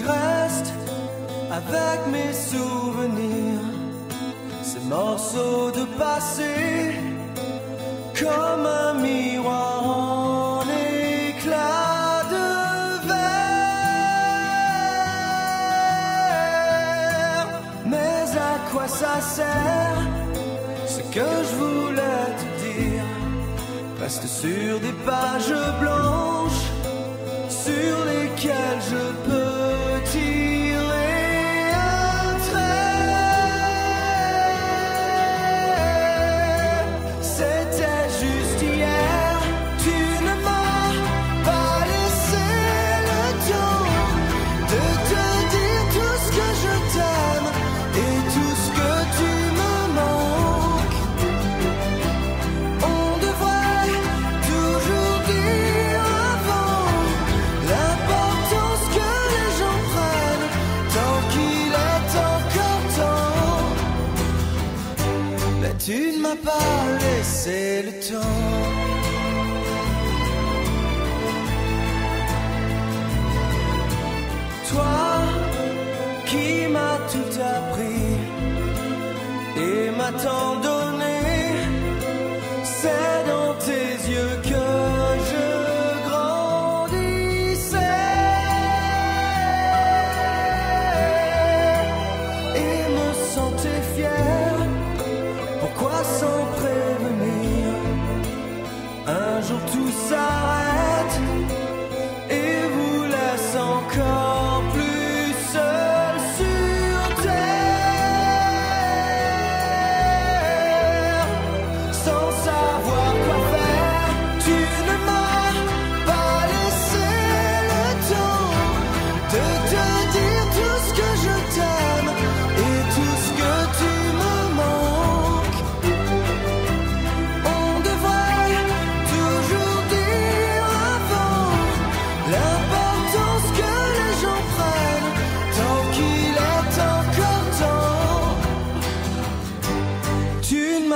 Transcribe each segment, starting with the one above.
je reste avec mes souvenirs, ces morceaux de passé, comme un miroir en éclat de verre. Mais à quoi ça sert ce que je voulais te dire? Reste sur des pages Tu ne m'as pas laissé le temps. Toi qui m'as tout appris et m'attends de tout s'arrête.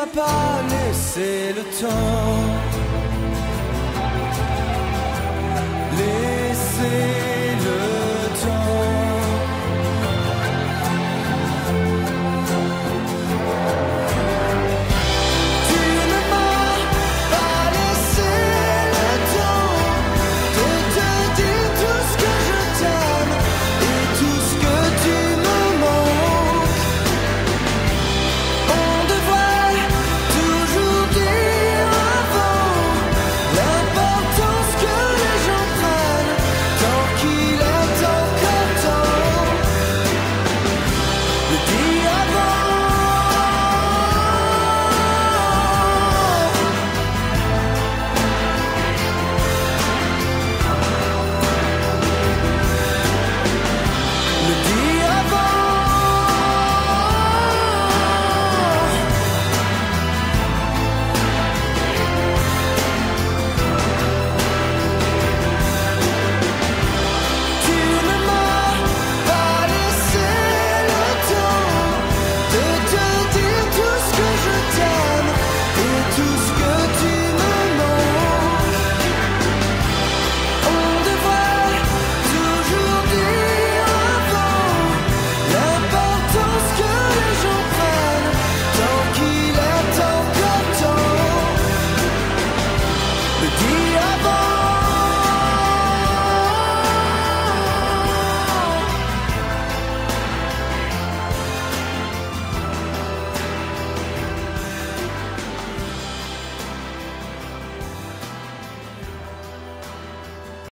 pas laissé le temps.